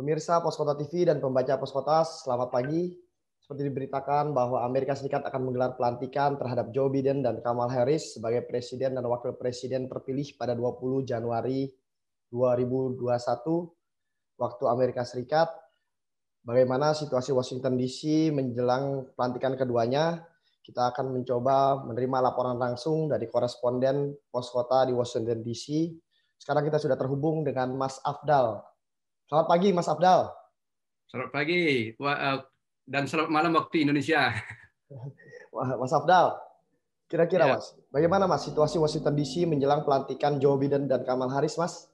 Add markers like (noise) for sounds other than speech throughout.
Pemirsa Poskota TV dan pembaca Poskota, selamat pagi. Seperti diberitakan bahwa Amerika Serikat akan menggelar pelantikan terhadap Joe Biden dan Kamala Harris sebagai presiden dan wakil presiden terpilih pada 20 Januari 2021 waktu Amerika Serikat. Bagaimana situasi Washington DC menjelang pelantikan keduanya? Kita akan mencoba menerima laporan langsung dari koresponden pos kota di Washington DC. Sekarang kita sudah terhubung dengan Mas Afdal. Selamat pagi, Mas Afdal. Selamat pagi eh, dan selamat malam waktu Indonesia. (laughs) Mas Afdal, kira-kira ya. Mas, bagaimana Mas situasi Washington DC menjelang pelantikan Joe Biden dan Kamala Harris, Mas?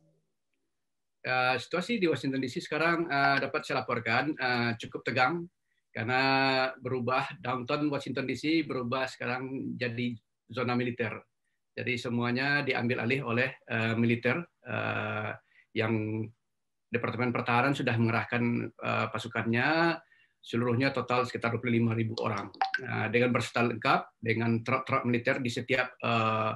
Uh, situasi di Washington DC sekarang uh, dapat saya laporkan uh, cukup tegang karena berubah downtown Washington DC berubah sekarang jadi zona militer. Jadi semuanya diambil alih oleh uh, militer uh, yang Departemen Pertahanan sudah mengerahkan uh, pasukannya seluruhnya total sekitar 25 ribu orang. Uh, dengan berserta lengkap dengan truk-truk militer di setiap uh,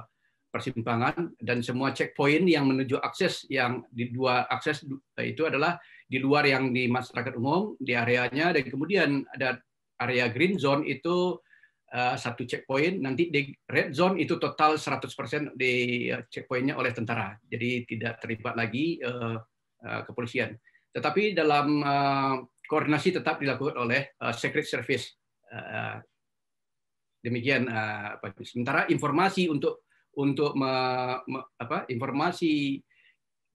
persimpangan dan semua checkpoint yang menuju akses yang di dua akses itu adalah di luar yang di masyarakat umum di areanya dan kemudian ada area green zone itu Eh, satu checkpoint, nanti di red zone itu total 100% di eh, checkpointnya oleh tentara, jadi tidak terlibat lagi kepolisian. Tetapi dalam uh, koordinasi tetap dilakukan oleh uh, Secret Service. Demikian. Sementara informasi untuk untuk me, me, apa, informasi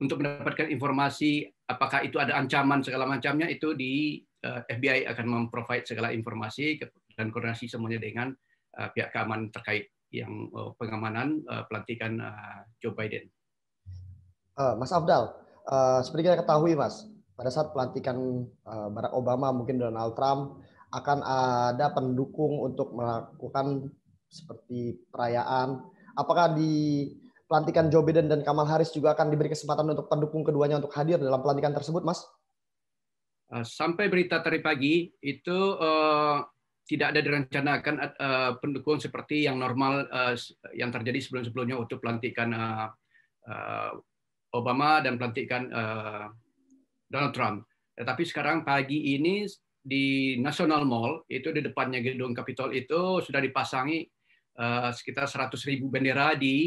untuk mendapatkan informasi apakah itu ada ancaman segala macamnya itu di uh, FBI akan memprovide segala informasi dan koordinasi semuanya dengan uh, pihak keamanan terkait yang uh, pengamanan uh, pelantikan uh, Joe Biden. Uh, Mas Afdal, uh, seperti kita ketahui Mas, pada saat pelantikan uh, Barack Obama mungkin Donald Trump akan ada pendukung untuk melakukan seperti perayaan. Apakah di pelantikan Joe Biden dan Kamala Harris juga akan diberi kesempatan untuk pendukung keduanya untuk hadir dalam pelantikan tersebut, Mas? Sampai berita tadi pagi itu uh, tidak ada direncanakan uh, pendukung seperti yang normal uh, yang terjadi sebelum-sebelumnya untuk pelantikan uh, Obama dan pelantikan uh, Donald Trump. Tetapi sekarang pagi ini di National Mall itu di depannya gedung Capitol itu sudah dipasangi uh, sekitar 100 ribu bendera di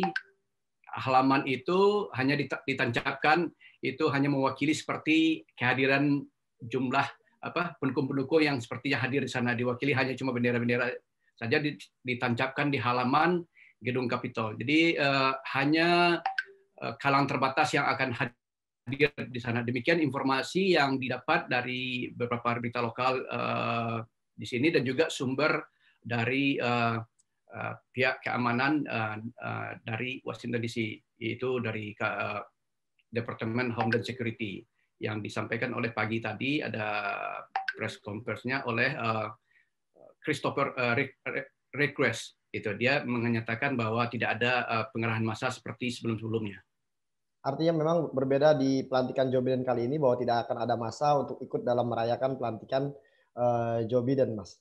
halaman itu hanya ditancapkan itu hanya mewakili seperti kehadiran jumlah apa pendukung-pendukung yang sepertinya hadir di sana diwakili hanya cuma bendera-bendera saja ditancapkan di halaman gedung Kapitol. Jadi uh, hanya uh, kalang terbatas yang akan hadir di sana. Demikian informasi yang didapat dari beberapa berita lokal uh, di sini dan juga sumber dari uh, uh, pihak keamanan uh, uh, dari Washington DC, yaitu dari uh, Departemen Homeland Security yang disampaikan oleh pagi tadi ada press conference-nya oleh uh, Christopher uh, Request itu dia menyatakan bahwa tidak ada uh, pengerahan massa seperti sebelum-sebelumnya. Artinya memang berbeda di pelantikan Joe Biden kali ini bahwa tidak akan ada massa untuk ikut dalam merayakan pelantikan uh, Joe Biden, Mas.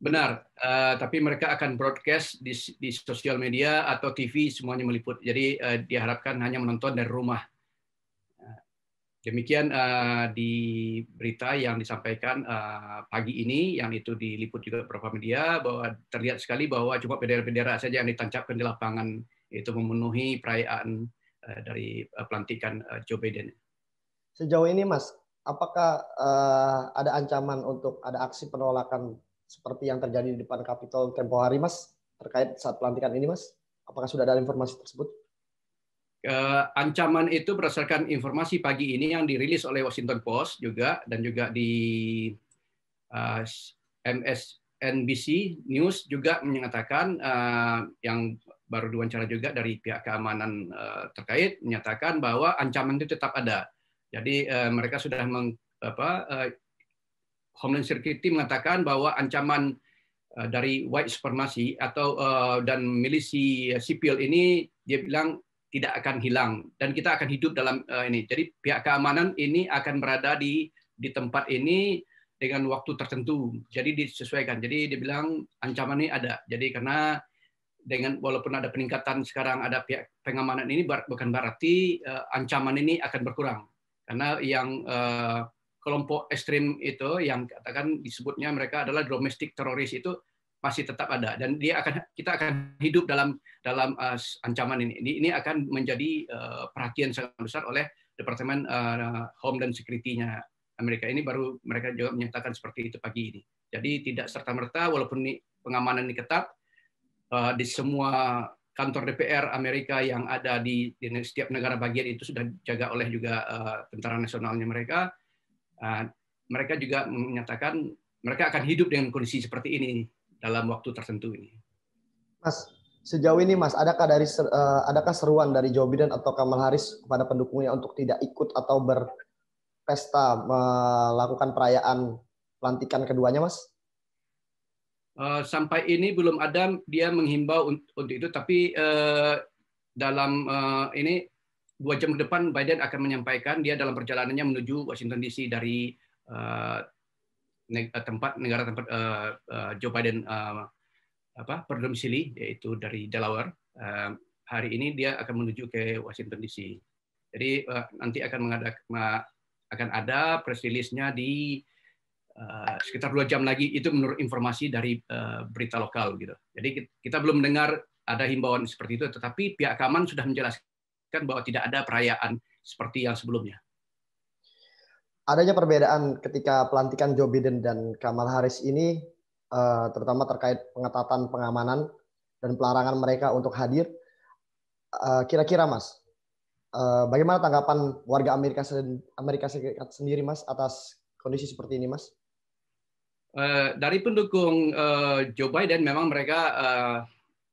Benar, uh, tapi mereka akan broadcast di, di sosial media atau TV semuanya meliput. Jadi uh, diharapkan hanya menonton dari rumah Demikian uh, di berita yang disampaikan uh, pagi ini, yang itu diliput juga beberapa media, bahwa terlihat sekali bahwa cuma bendera-bendera saja yang ditancapkan di lapangan itu memenuhi perayaan dari uh, pelantikan uh, Joe Biden. Sejauh ini, Mas, apakah ada ancaman untuk ada aksi penolakan seperti yang terjadi di depan Kapitol tempo hari, Mas, terkait saat pelantikan ini, Mas? Apakah sudah ada informasi tersebut? ancaman itu berdasarkan informasi pagi ini yang dirilis oleh Washington Post juga dan juga di eh, MSNBC News juga menyatakan yang baru diwawancara juga dari pihak keamanan uh, terkait menyatakan bahwa ancaman itu tetap ada. Jadi uh, mereka sudah meng, apa, uh, Homeland Security mengatakan bahwa ancaman dari white supremacy atau dan milisi sipil ini dia bilang tidak akan hilang dan kita akan hidup dalam ini. Jadi pihak keamanan ini akan berada di di tempat ini dengan waktu tertentu. Jadi disesuaikan. Jadi dibilang ancaman ini ada. Jadi karena dengan walaupun ada peningkatan sekarang ada pihak pengamanan ini bukan berarti uh, ancaman ini akan berkurang. Karena yang uh, kelompok ekstrim itu yang katakan disebutnya mereka adalah domestic teroris itu masih tetap ada dan dia akan kita akan hidup dalam dalam uh, ancaman ini. ini. Ini akan menjadi uh, perhatian sangat besar oleh Departemen uh, Home dan Security-nya Amerika. Ini baru mereka juga menyatakan seperti itu pagi ini. Jadi tidak serta merta walaupun ini pengamanan ini ketat di semua kantor DPR Amerika yang ada di, di setiap negara bagian itu sudah jaga oleh juga uh, tentara nasionalnya mereka. Uh, mereka juga menyatakan mereka akan hidup dengan kondisi seperti ini dalam waktu tertentu ini. Mas, sejauh ini Mas, adakah dari uh, adakah seruan dari Joe Biden atau Kamala Harris kepada pendukungnya untuk tidak ikut atau berpesta melakukan perayaan pelantikan keduanya, Mas? Uh, sampai ini belum ada dia menghimbau untuk itu, tapi uh, dalam uh, ini dua jam ke depan Biden akan menyampaikan dia dalam perjalanannya menuju Washington DC dari uh, Eh, tempat negara tempat uh, uh, Joe Biden uh, apa berdomisili yaitu dari Delaware. Uh, hari ini dia akan menuju ke Washington DC. Jadi uh, nanti akan mengadakan akan ada press release-nya di sekitar dua jam lagi itu menurut informasi dari uh, berita lokal gitu. Jadi kita belum mendengar ada himbauan seperti itu, tetapi pihak keamanan sudah menjelaskan bahwa tidak ada perayaan seperti yang sebelumnya adanya perbedaan ketika pelantikan Joe Biden dan Kamala Harris ini, uh, terutama terkait pengetatan pengamanan dan pelarangan mereka untuk hadir. kira kira-kira, Mas, bagaimana tanggapan warga Amerika Amerika Serikat sendiri, Mas, atas kondisi seperti ini, Mas? Uh, dari pendukung uh, Joe Biden, memang mereka uh,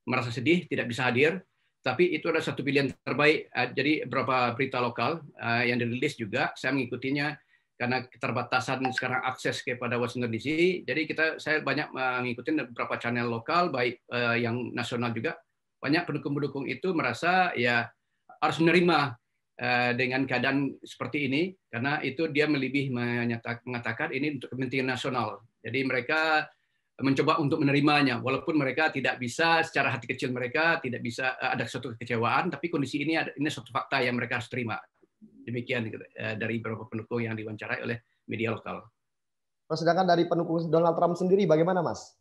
merasa sedih tidak bisa hadir tapi itu adalah satu pilihan terbaik. Jadi beberapa berita lokal yang dirilis juga, saya mengikutinya karena keterbatasan sekarang akses kepada Washington DC. Jadi kita saya banyak mengikuti beberapa channel lokal baik uh, yang nasional juga. Banyak pendukung-pendukung itu merasa ya harus menerima uh, dengan keadaan seperti ini karena itu dia melebih mengatakan ini untuk kepentingan nasional. Jadi mereka mencoba untuk menerimanya walaupun mereka tidak bisa secara hati kecil mereka tidak bisa ada suatu kekecewaan tapi kondisi ini ada, ini suatu fakta yang mereka harus terima Demikian eh, dari beberapa pendukung yang diwawancarai oleh media lokal. Sedangkan dari pendukung Donald Trump sendiri bagaimana, Mas?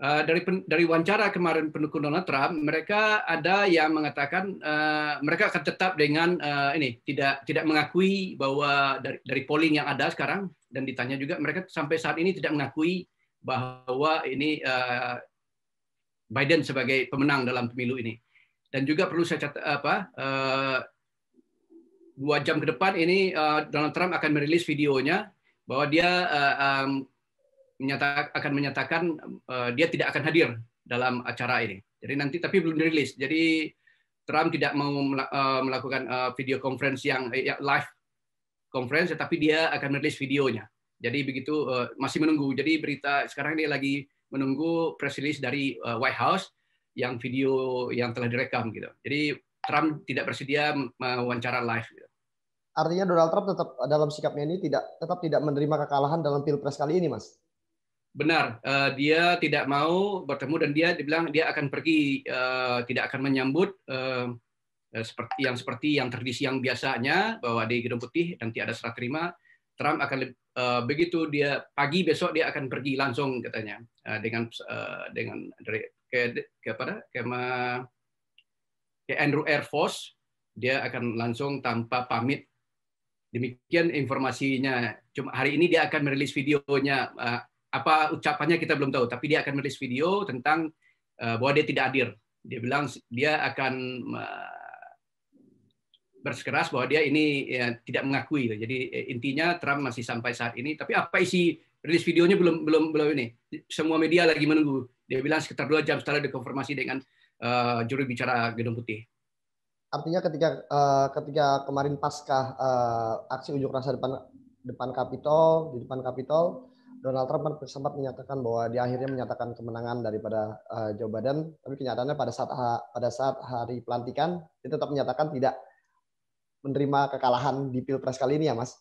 Uh, dari dari wawancara kemarin pendukung Donald Trump, mereka ada yang mengatakan uh, mereka akan tetap dengan uh, ini tidak tidak mengakui bahwa dari, dari polling yang ada sekarang dan ditanya juga mereka sampai saat ini tidak mengakui bahwa ini uh, Biden sebagai pemenang dalam pemilu ini. Dan juga perlu saya catat apa uh, dua jam ke depan ini uh, Donald Trump akan merilis videonya bahwa dia uh, um, menyata, akan menyatakan uh, dia tidak akan hadir dalam acara ini. Jadi nanti tapi belum dirilis. Jadi Trump tidak mau melakukan video conference yang uh, live conference, tapi dia akan merilis videonya. Jadi begitu uh, masih menunggu. Jadi berita sekarang ini lagi menunggu press release dari uh, White House yang video yang telah direkam gitu. Jadi Trump tidak bersedia mewawancara live. Gitu artinya Donald Trump tetap dalam sikapnya ini tidak tetap tidak menerima kekalahan dalam pilpres kali ini, Mas. Benar, uh, dia tidak mau bertemu dan dia dibilang dia akan pergi, uh, tidak akan menyambut uh, seperti yang seperti yang tradisi yang biasanya bahwa di Gedung Putih nanti ada serah terima. Trump akan uh, begitu dia pagi besok dia akan pergi langsung katanya uh, dengan uh, dengan dari ke ke pada ke, ke Andrew Air Force dia akan langsung tanpa pamit Demikian informasinya. Cuma hari ini dia akan merilis videonya. Eh, apa ucapannya kita belum tahu, tapi dia akan merilis video tentang eh, bahwa dia tidak hadir. Dia bilang dia akan eh, bersikeras bahwa dia ini ya, tidak mengakui. Jadi intinya Trump masih sampai saat ini. Tapi apa isi rilis videonya belum belum belum ini. Semua media lagi menunggu. Dia bilang sekitar dua jam setelah dikonfirmasi dengan uh, juru bicara Gedung Putih. Artinya ketika uh, ketika kemarin pasca uh, aksi unjuk rasa depan depan Kapitol di depan Kapitol, Donald Trump kan sempat menyatakan bahwa dia akhirnya menyatakan kemenangan daripada Joe Biden, tapi kenyataannya pada saat pada saat hari pelantikan dia tetap menyatakan tidak menerima kekalahan di pilpres kali ini ya, Mas?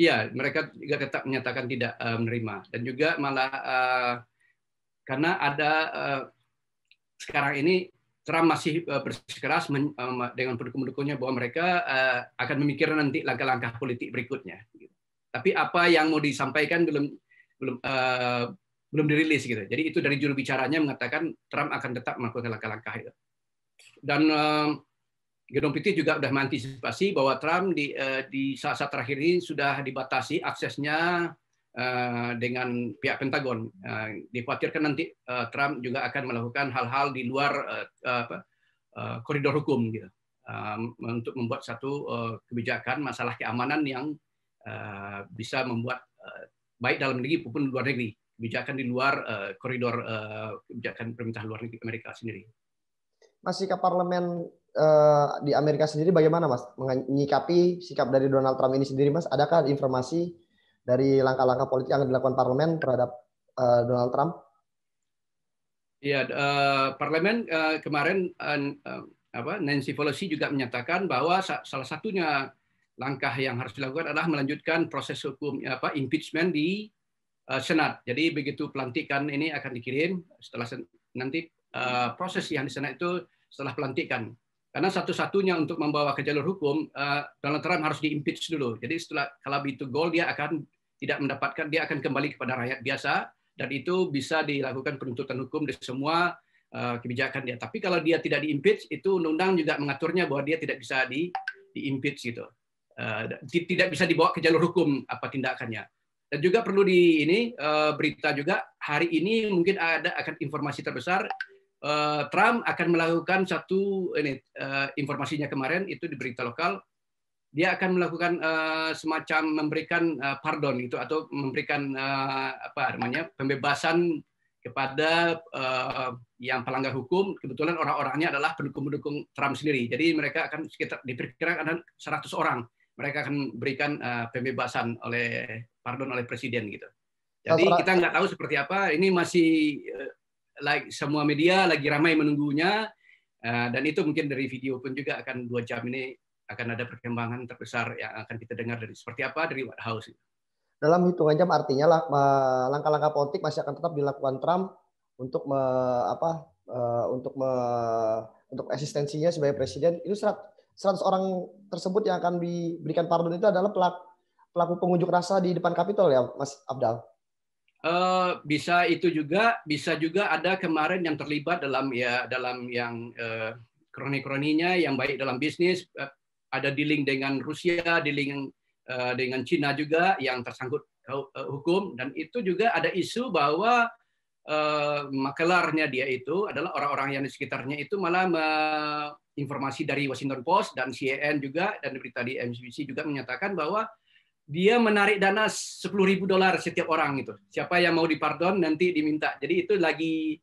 Iya, mereka juga tetap menyatakan tidak uh, menerima dan juga malah uh, karena ada uh, sekarang ini Trump masih bersikeras dengan pendukung-pendukungnya bahwa mereka akan memikirkan nanti langkah-langkah politik berikutnya. Tapi apa yang mau disampaikan belum belum belum dirilis gitu. Jadi itu dari juru bicaranya mengatakan Trump akan tetap melakukan langkah-langkah itu. Dan uh, Gedung Putih juga sudah mengantisipasi bahwa Trump di uh, di saat-saat terakhir ini sudah dibatasi aksesnya uh, dengan pihak Pentagon. Uh, dikhawatirkan nanti Trump juga akan melakukan hal-hal di luar apa, koridor hukum gitu. Untuk membuat satu kebijakan masalah keamanan yang bisa membuat baik dalam negeri maupun luar negeri kebijakan di luar koridor kebijakan pemerintah luar negeri Amerika sendiri. Mas sikap parlemen uh, di Amerika sendiri bagaimana Mas menyikapi sikap dari Donald Trump ini sendiri Mas? Adakah informasi dari langkah-langkah politik yang dilakukan parlemen terhadap uh, Donald Trump? Ya, uh, parlemen uh, kemarin uh, apa Nancy Pelosi juga menyatakan bahwa salah satunya langkah yang harus dilakukan adalah melanjutkan proses hukum apa impeachment di Eh, Senat. Jadi begitu pelantikan ini akan dikirim setelah nanti uh, proses yang di Senat itu setelah pelantikan. Karena satu-satunya untuk membawa ke jalur hukum uh, Donald Trump harus diimpeach dulu. Jadi setelah kalau itu gol dia akan tidak mendapatkan dia akan kembali kepada rakyat biasa dan itu bisa dilakukan penuntutan hukum di semua uh, kebijakan dia. Tapi kalau dia tidak diimpeach itu undang-undang juga mengaturnya bahwa dia tidak bisa di diimpeach gitu. Tidak bisa dibawa ke jalur hukum apa tindakannya. Dan juga perlu di ini berita juga hari ini mungkin ada akan informasi terbesar uh, Trump akan melakukan satu ini uh, informasinya kemarin itu di berita lokal. Dia akan melakukan uh, semacam memberikan uh, pardon itu atau memberikan uh, apa namanya pembebasan kepada uh, yang pelanggar hukum. Kebetulan orang-orangnya adalah pendukung-pendukung Trump sendiri. Jadi mereka akan sekitar diperkirakan ada 100 orang. Mereka akan berikan uh, pembebasan oleh pardon oleh presiden gitu. Jadi kita nggak tahu seperti apa. Ini masih uh, like semua media lagi ramai menunggunya uh, dan itu mungkin dari video pun juga akan dua jam ini akan ada perkembangan terbesar yang akan kita dengar dari seperti apa dari White House. Dalam hitungan jam artinya lah langkah-langkah politik masih akan tetap dilakukan Trump untuk me, apa uh, untuk me, untuk eksistensinya sebagai presiden itu serat 100 orang tersebut yang akan diberikan pardon itu adalah pelaku, pelaku pengunjuk rasa di depan Kapitol ya, Mas Abdal? Uh, bisa itu juga, bisa juga ada kemarin yang terlibat dalam ya dalam yang uh, kroni-kroninya yang baik dalam bisnis, uh, ada dealing dengan Rusia, dealing uh, dengan Cina juga yang tersangkut hukum. Dan itu juga ada isu bahwa uh, makelarnya dia itu adalah orang-orang yang di sekitarnya itu malah informasi dari Washington Post dan CNN juga dan berita di MSNBC juga menyatakan bahwa dia menarik dana 10 ribu dolar setiap orang itu. Siapa yang mau dipardon nanti diminta. Jadi itu lagi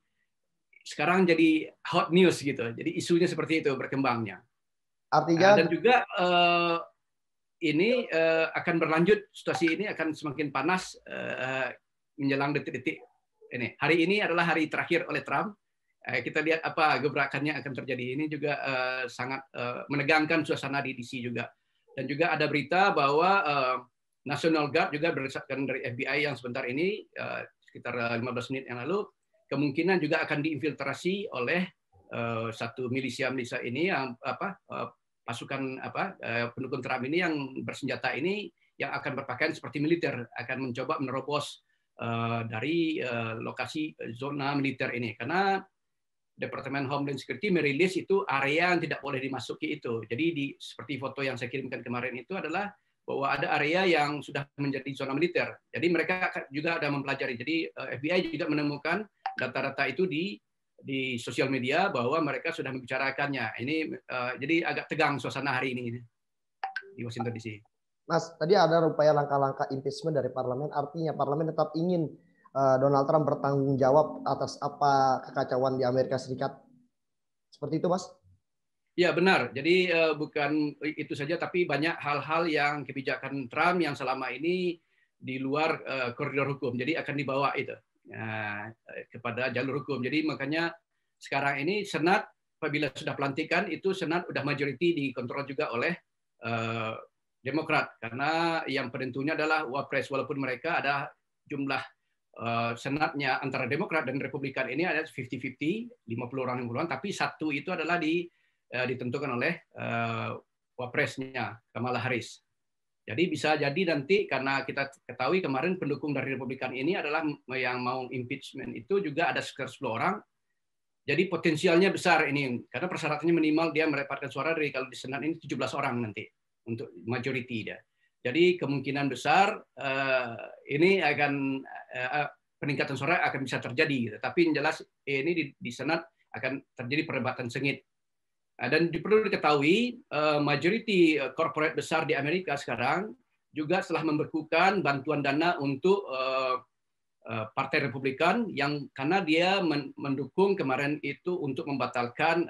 sekarang jadi hot news gitu. Jadi isunya seperti itu berkembangnya. Artinya nah, dan juga uh, ini uh, akan berlanjut situasi ini akan semakin panas uh, menjelang detik-detik ini. Hari ini adalah hari terakhir oleh Trump kita lihat apa gebrakannya akan terjadi. Ini juga uh, sangat uh, menegangkan suasana di DC juga. Dan juga ada berita bahwa uh, National Guard juga berdasarkan dari FBI yang sebentar ini uh, sekitar 15 menit yang lalu kemungkinan juga akan diinfiltrasi oleh uh, satu milisia-milisia ini yang apa pasukan apa pendukung Trump ini yang bersenjata ini yang akan berpakaian seperti militer akan mencoba menerobos dari lokasi zona militer ini karena Departemen Homeland Security merilis itu area yang tidak boleh dimasuki itu. Jadi di seperti foto yang saya kirimkan kemarin itu adalah bahwa ada area yang sudah menjadi zona militer. Jadi mereka juga ada mempelajari. Jadi eh, FBI juga menemukan data-data itu di di sosial media bahwa mereka sudah membicarakannya. Ini uh, jadi agak tegang suasana hari ini di Washington DC. Mas, tadi ada upaya langkah-langkah impeachment dari parlemen. Artinya parlemen tetap ingin Eh, Donald Trump bertanggung jawab atas apa kekacauan di Amerika Serikat. Seperti itu, Mas? Ya benar. Jadi uh, bukan itu saja, tapi banyak hal-hal yang kebijakan Trump yang selama ini di luar uh, koridor hukum. Jadi akan dibawa itu uh, kepada jalur hukum. Jadi makanya sekarang ini Senat apabila sudah pelantikan itu Senat sudah majority dikontrol juga oleh uh, Demokrat karena yang penentunya adalah wapres walaupun mereka ada jumlah senatnya antara Demokrat dan Republikan ini ada 50-50, 50 orang 50 orang, tapi satu itu adalah di, ditentukan oleh wapresnya Kamala Harris. Jadi bisa jadi nanti karena kita ketahui kemarin pendukung dari Republikan ini adalah yang mau impeachment itu juga ada sekitar 10 orang. Jadi potensialnya besar ini karena persyaratannya minimal dia mendapatkan suara dari kalau di Senat ini 17 orang nanti untuk majority dia. Jadi kemungkinan besar uh, ini akan peningkatan suara akan bisa terjadi. Gitu. Tapi yang jelas ini di, di Senat akan terjadi perdebatan sengit dan perlu diketahui, eh, majority eh, corporate besar di Amerika sekarang juga telah membekukan bantuan dana untuk eh, Partai Republikan yang karena dia mendukung kemarin itu untuk membatalkan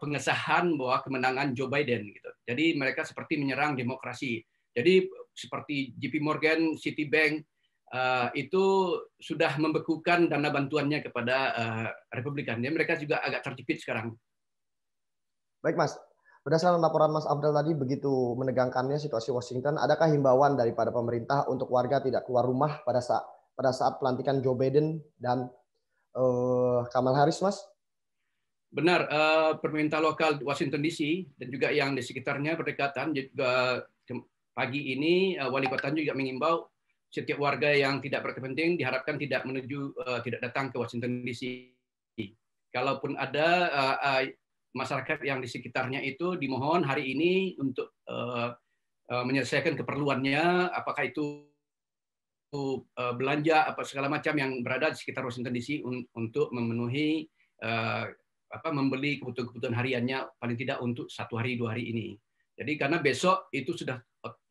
pengesahan bahwa kemenangan Joe Biden gitu. Jadi mereka seperti menyerang demokrasi. Jadi seperti JP Morgan, Citibank itu sudah membekukan dana bantuannya kepada Republikan. Jadi mereka juga agak terjepit sekarang. Baik Mas, berdasarkan laporan Mas Abdul tadi begitu menegangkannya situasi Washington, adakah himbauan daripada pemerintah untuk warga tidak keluar rumah pada saat pada saat pelantikan Joe Biden dan uh, Kamala Harris, Mas? Benar, uh, pemerintah lokal Washington DC dan juga yang di sekitarnya berdekatan juga pagi ini uh, wali kota juga mengimbau setiap warga yang tidak berkepenting diharapkan tidak menuju uh, tidak datang ke Washington DC. Kalaupun ada uh, uh, masyarakat yang di sekitarnya itu dimohon hari ini untuk uh, uh, menyelesaikan keperluannya, apakah itu uh, belanja apa segala macam yang berada di sekitar Washington DC un untuk memenuhi uh, apa membeli kebutuhan-kebutuhan hariannya paling tidak untuk satu hari dua hari ini. Jadi karena besok itu sudah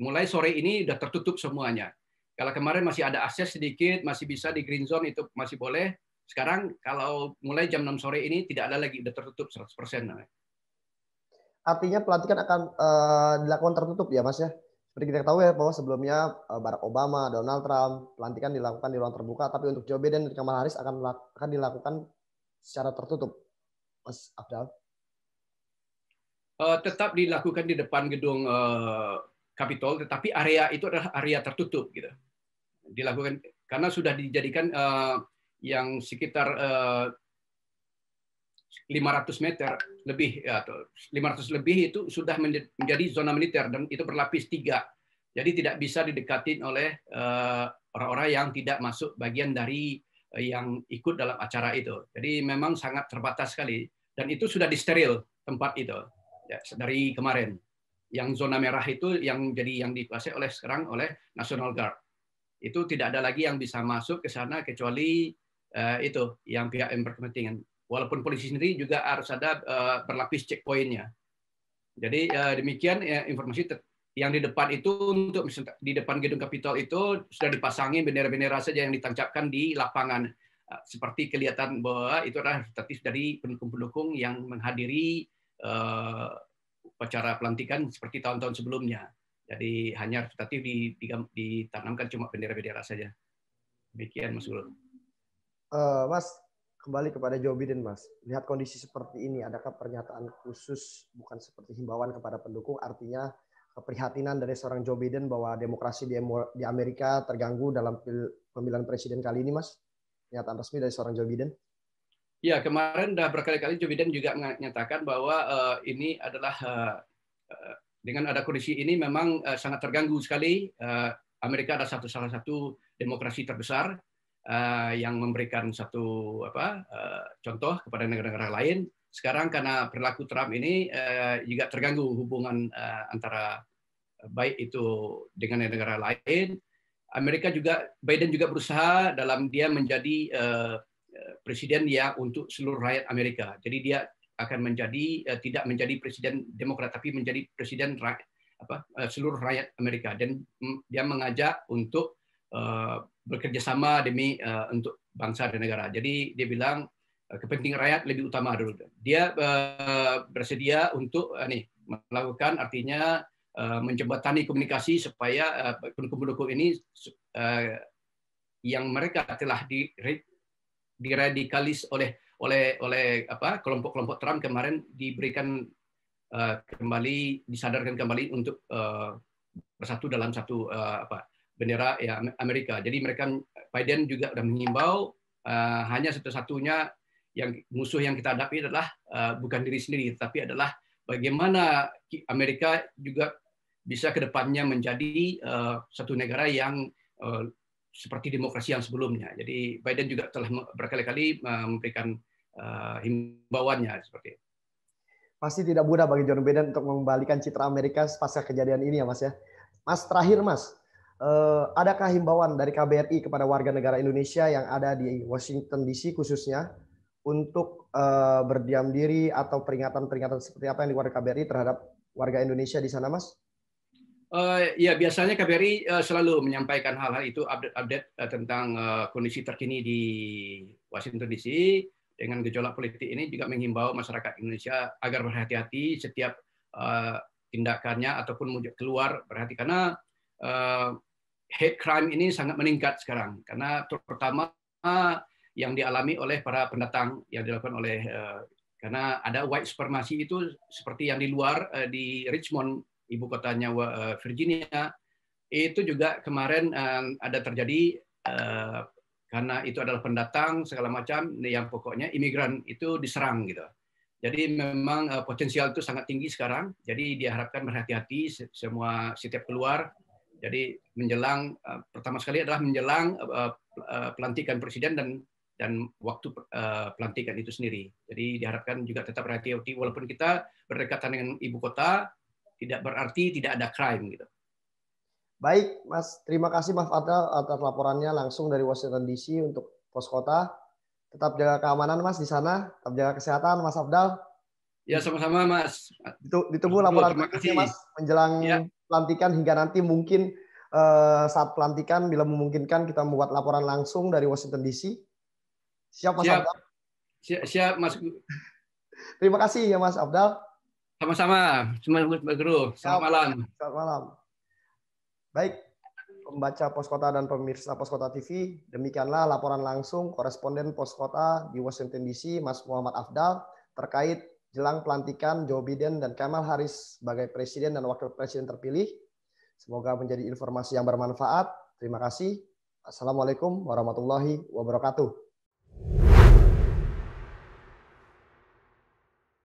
mulai sore ini sudah tertutup semuanya. Kalau kemarin masih ada akses sedikit, masih bisa di green zone itu masih boleh, sekarang kalau mulai jam 6 sore ini tidak ada lagi, sudah tertutup 100%. Artinya pelantikan akan uh, dilakukan tertutup ya Mas ya? Seperti kita tahu ya bahwa sebelumnya uh, Barack Obama, Donald Trump, pelantikan dilakukan di ruang terbuka, tapi untuk Joe Biden dan Kamala Harris akan akan dilakukan secara tertutup. Mas Abdal? Uh, tetap dilakukan di depan gedung uh, Capitol, tetapi area itu adalah area tertutup gitu. Dilakukan karena sudah dijadikan uh, yang sekitar uh, eh, 500 meter lebih ya, atau 500 lebih itu sudah menjadi zona militer dan itu berlapis tiga. Jadi tidak bisa didekatin oleh eh, orang-orang yang tidak masuk bagian dari uh, yang ikut dalam acara itu. Jadi memang sangat terbatas sekali dan itu sudah disteril tempat itu ya, dari kemarin. Yang zona merah itu yang jadi yang dikuasai oleh sekarang oleh National Guard. Itu tidak ada lagi yang bisa masuk ke sana kecuali itu yang pihak yang berkepentingan. Walaupun polisi sendiri juga harus ada uh, berlapis checkpointnya. Jadi uh, demikian ya, informasi yang di depan itu untuk di depan gedung Kapitol itu sudah dipasangi bendera-bendera saja yang ditancapkan di lapangan seperti kelihatan bahwa itu adalah statis dari pendukung-pendukung yang menghadiri uh, upacara pelantikan seperti tahun-tahun sebelumnya. Jadi hanya statif ditanamkan cuma bendera-bendera saja. Demikian Mas Ulul. Uh, mas, kembali kepada Joe Biden, Mas. Lihat kondisi seperti ini, adakah pernyataan khusus bukan seperti himbauan kepada pendukung, artinya keprihatinan dari seorang Joe Biden bahwa demokrasi di, Amerika terganggu dalam pemilihan presiden kali ini, Mas? Pernyataan resmi dari seorang Joe Biden? Ya, kemarin sudah berkali-kali Joe Biden juga menyatakan bahwa uh, ini adalah uh, dengan ada kondisi ini memang sangat terganggu sekali. Amerika adalah satu salah satu demokrasi terbesar yang memberikan satu apa uh, contoh kepada negara-negara lain. Sekarang karena perilaku Trump ini uh, juga terganggu hubungan antara baik itu dengan negara lain. Amerika juga Biden juga berusaha dalam dia menjadi presiden ya untuk seluruh rakyat Amerika. Jadi dia akan menjadi tidak menjadi presiden Demokrat tapi menjadi presiden rakyat apa seluruh rakyat Amerika dan dia mengajak untuk bekerja sama demi uh, untuk bangsa dan negara. Jadi dia bilang uh, kepentingan rakyat lebih utama dulu. Dia uh, bersedia untuk uh, nih melakukan artinya uh, menjembatani komunikasi supaya uh, pendukung-pendukung ini uh, yang mereka telah di, diradikalis oleh oleh oleh apa kelompok-kelompok Trump kemarin diberikan uh, kembali disadarkan kembali untuk uh, bersatu dalam satu uh, apa bendera ya Amerika. Jadi mereka Biden juga sudah mengimbau uh, hanya satu-satunya yang musuh yang kita hadapi adalah uh, bukan diri sendiri, tapi adalah bagaimana Amerika juga bisa ke depannya menjadi uh, satu negara yang uh, seperti demokrasi yang sebelumnya. Jadi Biden juga telah berkali-kali memberikan uh, himbauannya seperti itu. Pasti tidak mudah bagi John Biden untuk mengembalikan citra Amerika pasca kejadian ini ya Mas ya. Mas terakhir Mas, uh, adakah himbauan dari KBRI kepada warga negara Indonesia yang ada di Washington DC khususnya untuk uh, berdiam diri atau peringatan-peringatan seperti apa yang dikeluarkan KBRI terhadap warga Indonesia di sana, Mas? Uh, ya biasanya KBRI uh, selalu menyampaikan hal-hal itu update-update uh, tentang uh, kondisi terkini di Washington DC dengan gejolak politik ini juga menghimbau masyarakat Indonesia agar berhati-hati setiap uh, tindakannya ataupun keluar berhati karena hate crime ini sangat meningkat sekarang karena terutama yang dialami oleh para pendatang yang dilakukan oleh uh, karena ada white supremacy itu seperti yang di luar uh, di Richmond ibu kotanya uh, Virginia itu juga kemarin ada terjadi karena itu adalah pendatang segala macam yang pokoknya imigran itu diserang gitu. Jadi memang potensial itu sangat tinggi sekarang. Jadi diharapkan berhati-hati semua setiap keluar. Jadi menjelang uh, pertama sekali adalah menjelang uh, uh, pelantikan presiden dan dan waktu pelantikan itu sendiri. Jadi diharapkan juga tetap berhati-hati walaupun kita berdekatan dengan ibu kota tidak berarti tidak ada crime gitu. Baik, Mas. Terima kasih Mas Fadal atas laporannya langsung dari Washington DC untuk pos kota. Tetap jaga keamanan Mas di sana, tetap jaga kesehatan Mas Abdal. Ya, sama-sama Mas. Ditunggu laporan berikutnya Mas menjelang ya. Pelantikan hingga nanti mungkin uh, saat pelantikan bila memungkinkan kita membuat laporan langsung dari Washington DC Siap Mas siap. Abdal? Siap, siap Mas. Terima kasih ya Mas Abdal. Sama-sama. Mas Guru. Selamat malam. Selamat malam. Baik, pembaca Poskota dan pemirsa Poskota TV, demikianlah laporan langsung koresponden Poskota di Washington DC, Mas Muhammad Afdal, terkait jelang pelantikan Joe Biden dan Kamala Harris sebagai presiden dan wakil presiden terpilih. Semoga menjadi informasi yang bermanfaat. Terima kasih. Assalamualaikum warahmatullahi wabarakatuh.